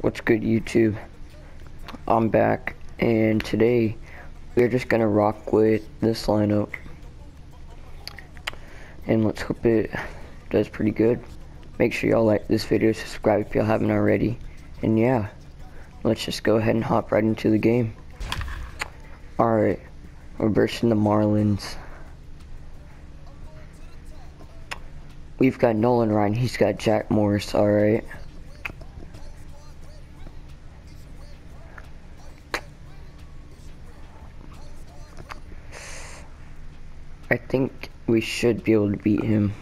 What's good YouTube? I'm back and today we're just gonna rock with this lineup and let's hope it does pretty good. Make sure y'all like this video, subscribe if y'all haven't already and yeah, let's just go ahead and hop right into the game. Alright, we're versing the Marlins. We've got Nolan Ryan, he's got Jack Morris, alright. Think we should be able to beat him,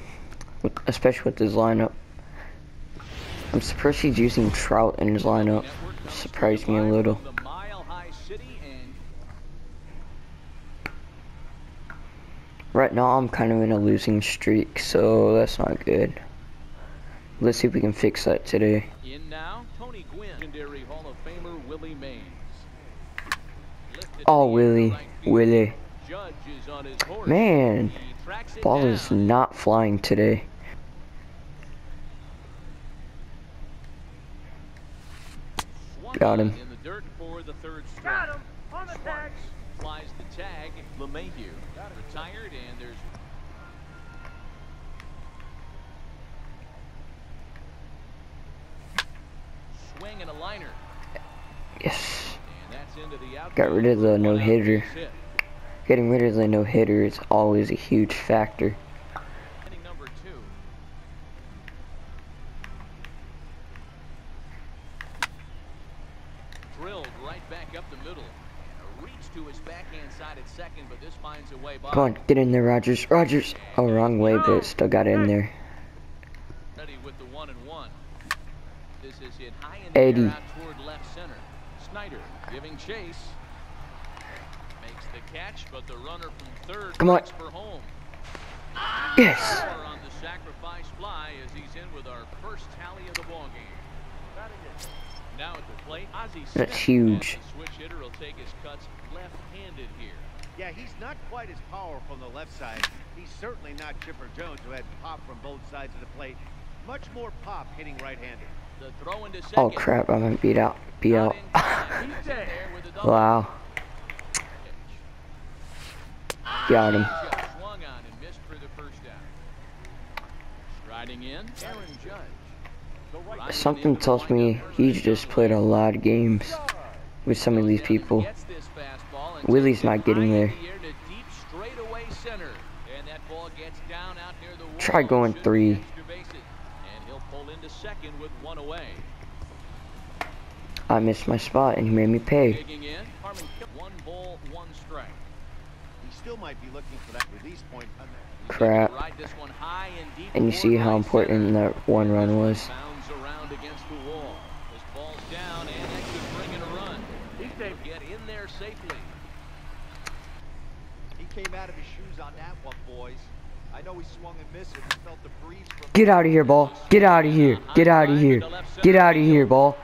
especially with his lineup. I'm surprised he's using Trout in his lineup. Surprised me a little. Right now I'm kind of in a losing streak, so that's not good. Let's see if we can fix that today. Now, Tony Gwynn, legendary Hall of Famer Willie. Oh, Willie, Willie. Man, ball is not flying today. Got him. Got him on the tag. Flies the tag. LeMahieu retired and there's swing and a liner. Yes. Got rid of the no hitter. Getting rid of the no hitter is always a huge factor. Come on, get in there, Rogers. Rogers. Oh, wrong way, but still got in there. Eddie. Snider giving chase. Makes the catch, but the runner from third Come on. for home. Yes. On the sacrifice fly as he's in with our first tally of the ball game. Now at the plate, Ozzie That's huge. switch hitter will take his cuts left-handed here. Yeah, he's not quite as powerful on the left side. He's certainly not Chipper Jones, who had pop from both sides of the plate. Much more pop hitting right-handed. Oh crap, I'm gonna beat out. Beat out. wow. Got him. Something tells me he's just played a lot of games with some of these people. Willie's not getting there. Try going three second with one away. I missed my spot and he made me pay. Crap. And you see how important that one run was. He came out of his shoes on that one, boys. Get out of here, ball. Get out of here. Get out of here. Get out of here, ball.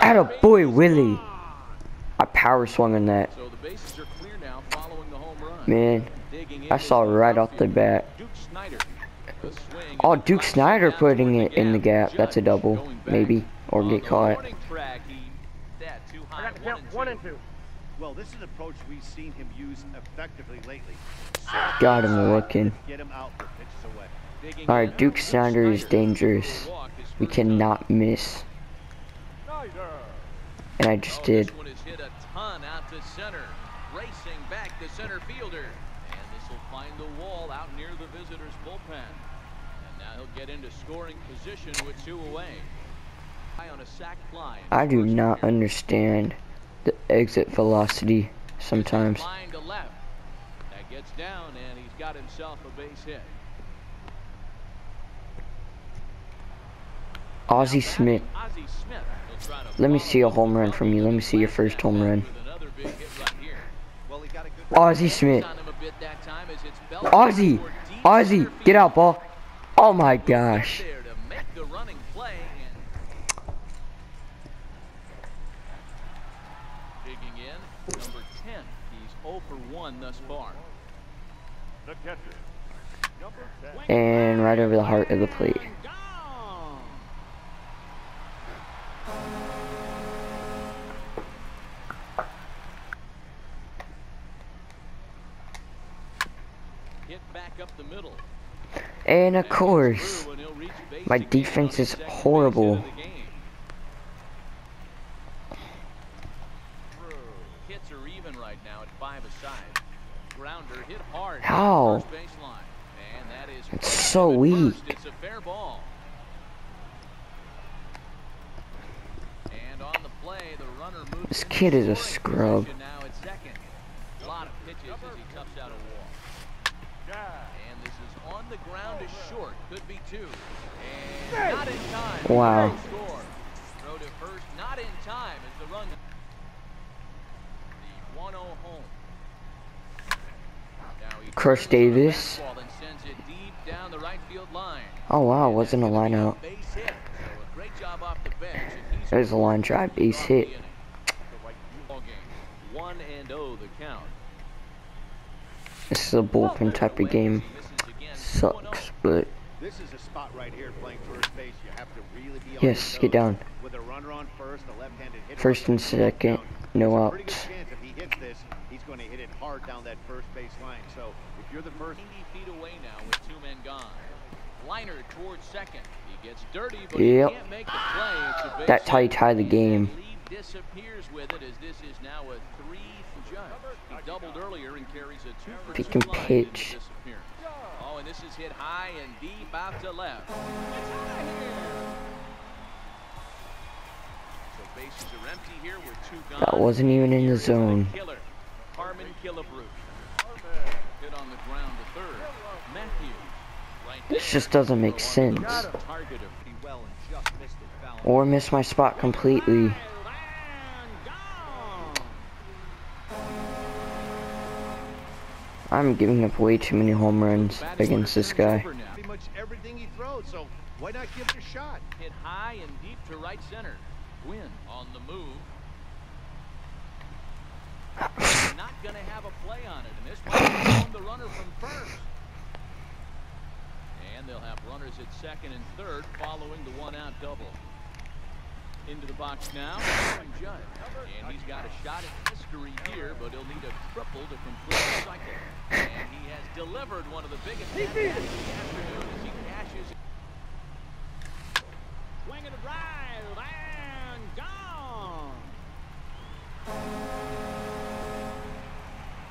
At a boy, Willie. I power swung on that. Man, I saw right off the bat. Oh, Duke Snider putting it in the gap. That's a double, maybe, or get caught. One and two. Well, this is an approach we've seen him use effectively lately. Got him looking. Alright, Duke Snider is dangerous. We cannot miss. And I just did. Racing back to center fielder. And this will find the wall out near the visitor's bullpen. And now he'll get into scoring position with two away. I do not understand the exit velocity sometimes. That gets down and he's got himself a base hit. Ozzie Smith. Let me see a home run from you. Let me see your first home run. Ozzie Smith. Ozzie! Ozzie! Get out, ball. Oh my gosh. thus far And right over the heart of the plate. And of course, my defense is horrible. Hits are even right now at five aside. Grounder hit hard. How? It's so weak. This kid is a scrub. And this is on the ground is short. Could be two. And not in time. Wow. Score. Throw to first. Not in time as the run. The 1-0 home. Now he Crush Davis. and sends it deep down the right field line. Oh wow, wasn't a line out. So a great job off the bench. There's a line drive base throughout hit. inning. Ball game. One and oh the count. This is a bullpen type of game. Sucks, but This is a spot right here playing first base. You have to really be on Yes, your get down. With a runner on first, a left-handed hitter First and second, no There's a pretty good outs. if he hits this, he's going to hit it hard down that first base line. So if you're the first 90 feet away now with two men gone. Liner towards second. He gets dirty, but Yep. he can't make the play. It's a That's how you tie the game. Lead disappears with it as this is now a three for Judge. He doubled earlier and carries a two for If two can line in the pitch. Oh, and this is hit high and deep out to left. It's out of here. So bases are empty here with two gone. That wasn't even in the zone. Harmon Killebrew. Hit on the ground to third. Mathews. Right This just doesn't make sense. Target of pretty well and just missed it. Foul. Or miss my spot completely. I'm giving up way too many home runs against this guy. pretty much everything he throws. So why not give it a shot? Hit high and deep to right center. Gwynn on the move. Not gonna have a play on it, and this might the runner from first. And they'll have runners at second and third following the one-out double. Into the box now, Aaron Judge. And he's got a shot at history here, but he'll need a triple to complete the cycle. And he has delivered one of the biggest the afternoon as he cashes Swing and a drive, and gone.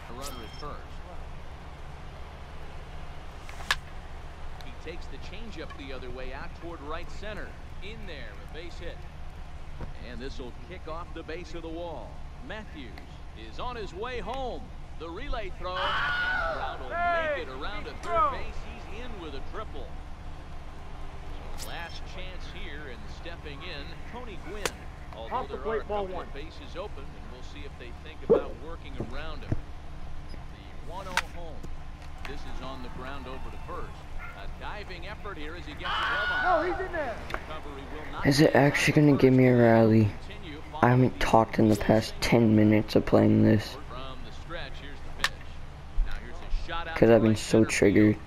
A runner at first. He takes the changeup the other way out toward right center. In there, a base hit. And this will kick off the base of the wall. Mathews is on his way home. The relay throw. And Brown will make it around to third base. He's in with a triple. So last chance here and stepping in, Tony Gwynn. Although there are a couple of bases open, and we'll see if they think about working around him. The 1-0 home. This is on the ground over to first. A diving effort here as he gets the ah! glove on. No, he's in there. Is it actually gonna give me a rally? I haven't talked in the past 10 minutes of playing this. From the stretch, here's the pitch. Now here's a shot out Because I've been so triggered.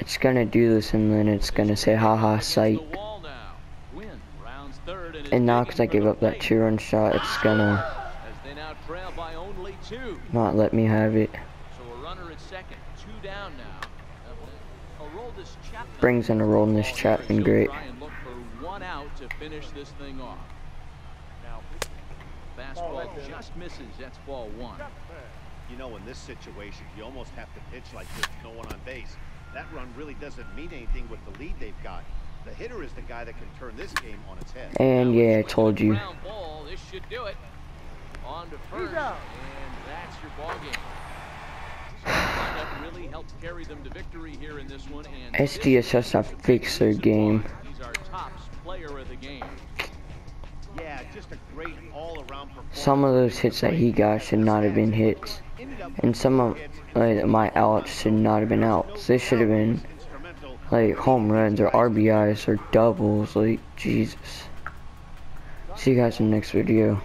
It's gonna do this and then it's gonna say haha Against sight. the wall now. Gwynn rounds third and now because I gave up that two run shot, it's gonna As they now trail by only two. not let me have it. So a runner at second, two down now. Aroldis Chapman. Brings in a role in this Ball Chapman, here as he'll great. Look for one out to finish this thing off. Now, fastball just misses. That's ball one. You know, in this situation, you almost have to pitch like there's no one on base. That run really doesn't mean anything with the lead they've got. The hitter is the guy that can turn this game on its head. And Now yeah, I told you. ball. This should do it. On to first, and that's your ball game. So that really helped carry them to victory here in this one. And SDS has to their game. He's our top player of the game. Yeah, just a great all-around performance. Some of those hits that he got should not have been hits. And some of like, my outs should not have been outs. This should have been like home runs or RBIs or doubles. Like, Jesus. See you guys in the next video.